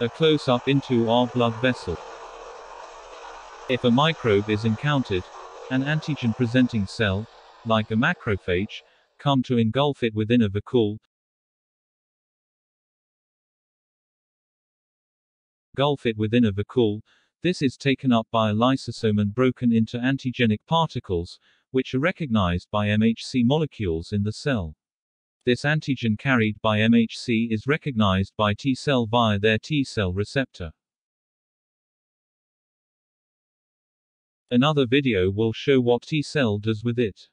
A close-up into our blood vessel. If a microbe is encountered, an antigen-presenting cell, like a macrophage, come to engulf it within a vacuole, engulf it within a vacuole, this is taken up by a lysosome and broken into antigenic particles, which are recognized by MHC molecules in the cell. This antigen carried by MHC is recognized by T cell via their T cell receptor. Another video will show what T cell does with it.